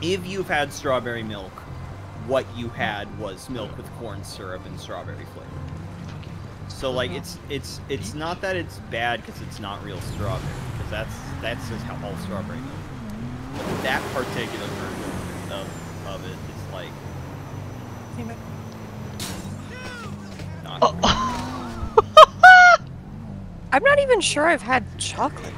if you've had strawberry milk, what you had was milk with corn syrup and strawberry flavor. So like uh-huh. it's it's it's not that it's bad because it's not real strawberry because that's that's just how all strawberry milk. But that particular version of, of it is like not I'm not even sure I've had chocolate